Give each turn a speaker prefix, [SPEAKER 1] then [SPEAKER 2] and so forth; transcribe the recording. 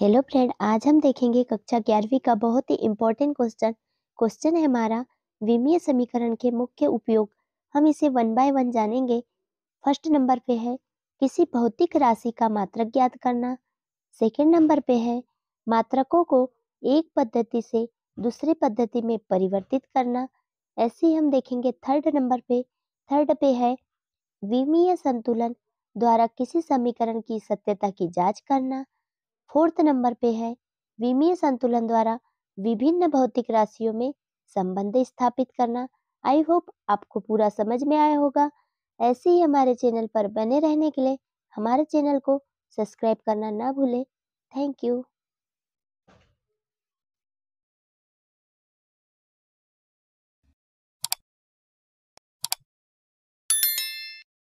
[SPEAKER 1] Hello friend, आज हम देखेंगे कक्षा ग्यारहवीं का बहुत ही इम्पोर्टेंट क्वेश्चन क्वेश्चन है हमारा, विमीय समीकरण के मुख्य उपयोग। हम इसे वन बाय वन जानेंगे। फ़र्स्ट नंबर पे है, किसी भौतिक राशि का मात्रक ज्ञात करना। सेकंड नंबर पे है, मात्रकों को एक पद्धति से दूसरे पद्धति में परिवर्तित करना। ऐसे हम देखेंगे थर्ड नंबर पे। थर्ड पे है, विमीय संतुलन द्वारा किसी समीकरण की सत्यता की जाँच करना। फोर्थ नंबर पे है। विमीय संतुलन द्वारा विभिन्न भौतिक राशियों में संबंध स्थापित करना। आई होप आपको पूरा समझ में आया होगा। ऐसे ही हमारे चैनल पर बने रहने के लिए हमारे चैनल को सब्सक्राइब करना ना भूलें। Thank you